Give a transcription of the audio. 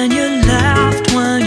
and you laughed when